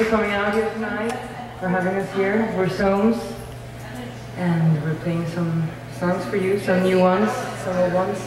for coming out here tonight, for having us here. We're Zomes, and we're playing some songs for you, some new ones, some old ones.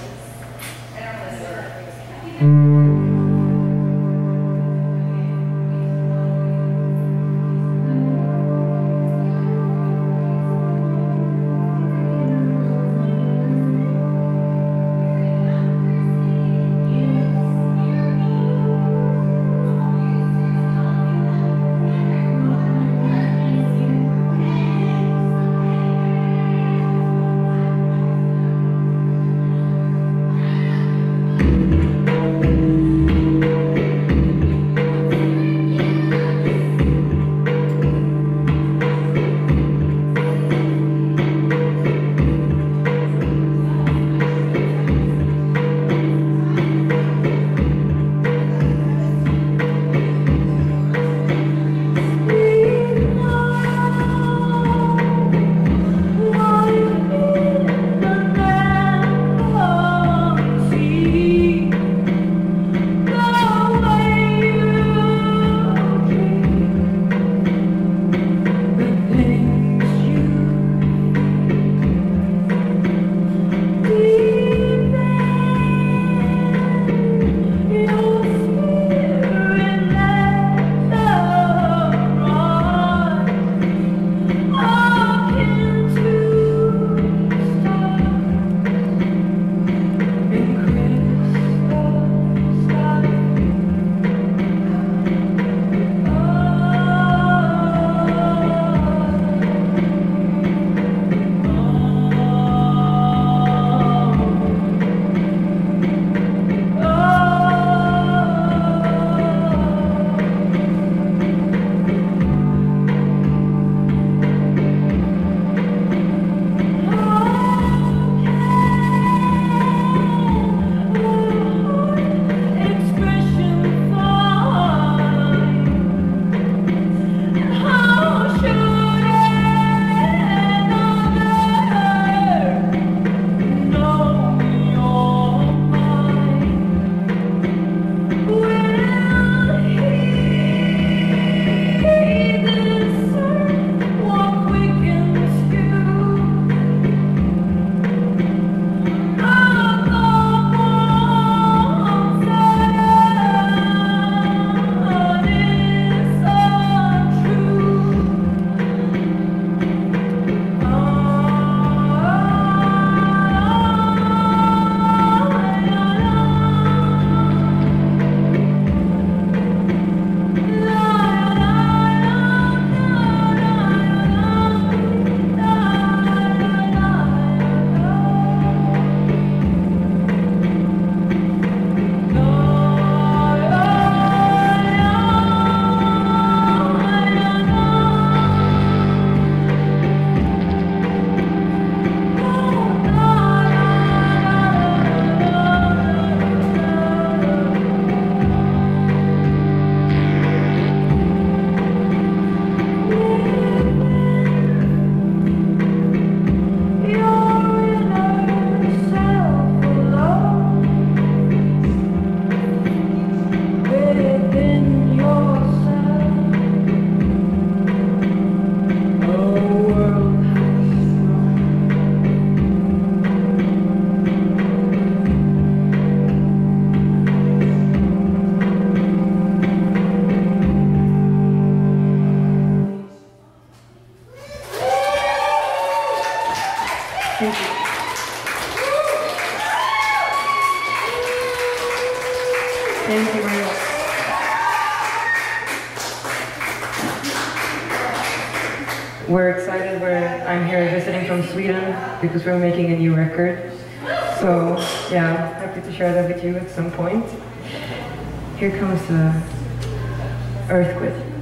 We're excited. We're, I'm here visiting from Sweden because we're making a new record. So yeah, happy to share that with you at some point. Here comes the Earthquake.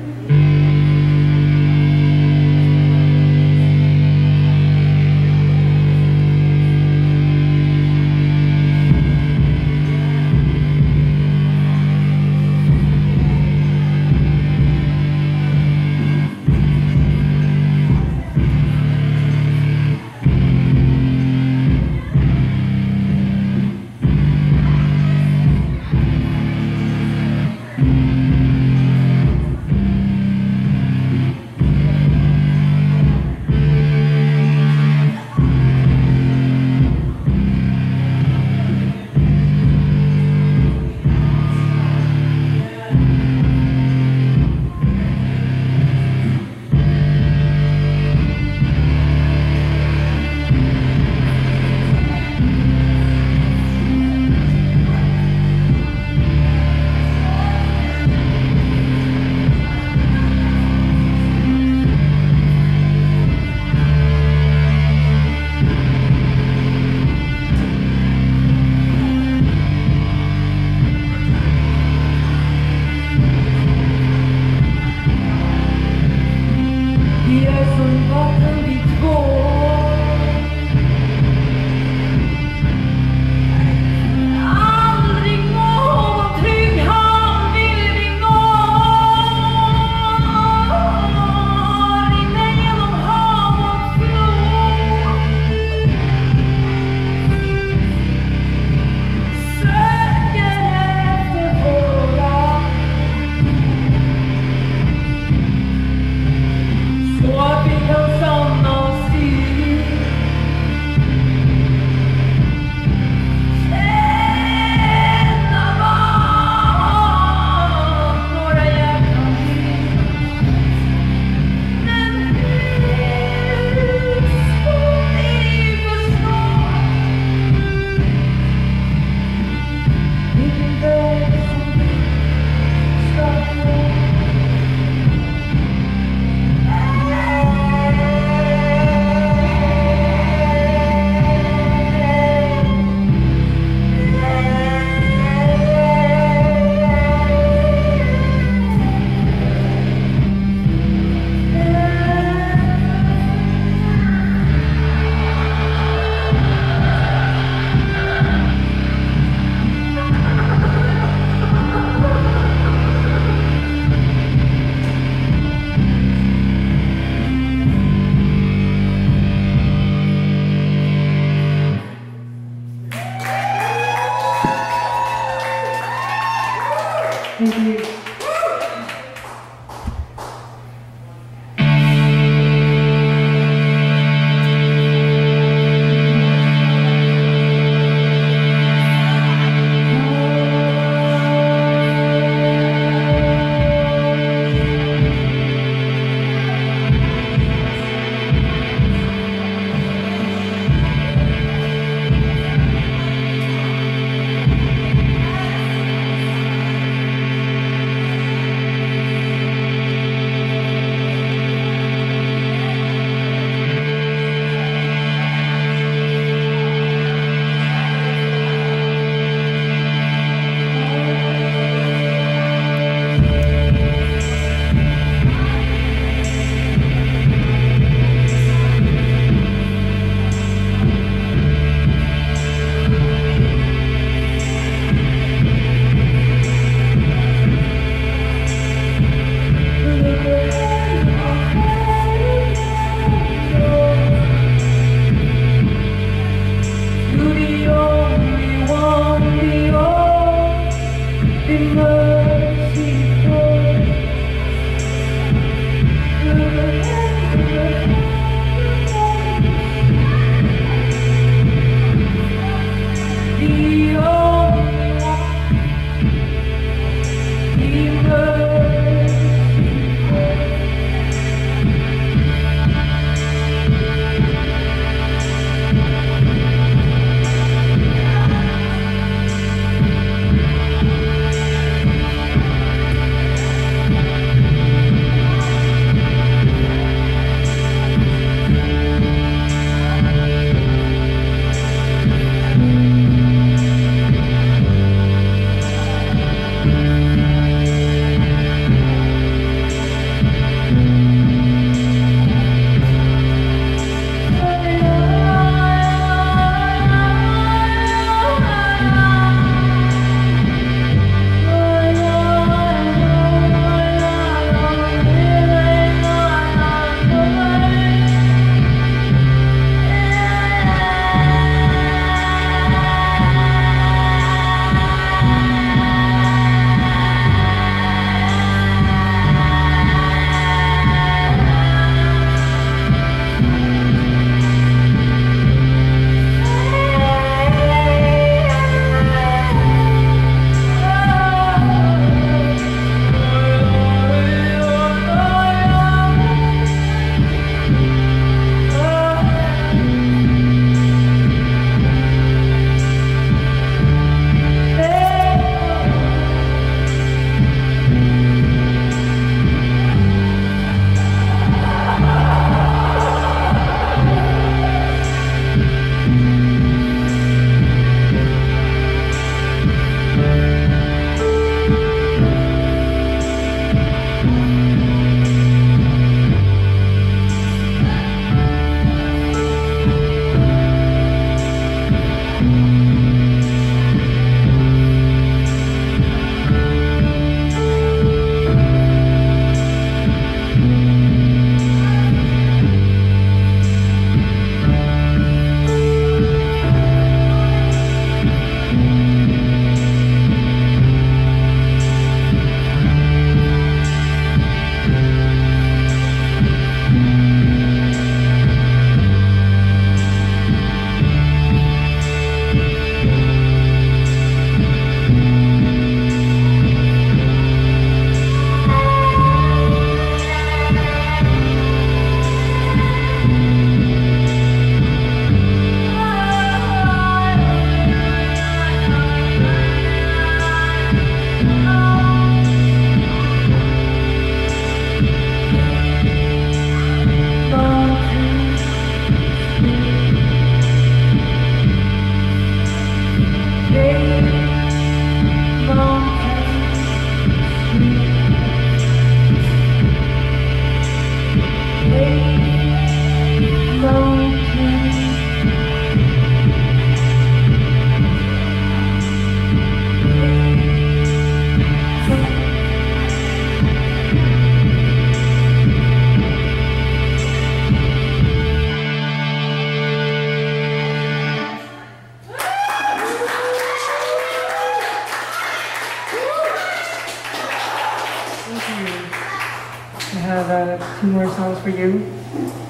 Two more songs for you.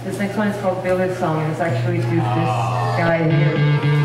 This next one is called Billy's Song. It's actually to this guy here.